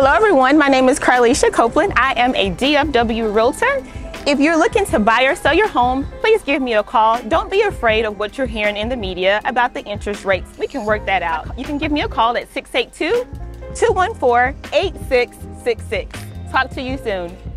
Hello everyone, my name is Karlisha Copeland. I am a DFW Realtor. If you're looking to buy or sell your home, please give me a call. Don't be afraid of what you're hearing in the media about the interest rates. We can work that out. You can give me a call at 682 214 8666. Talk to you soon.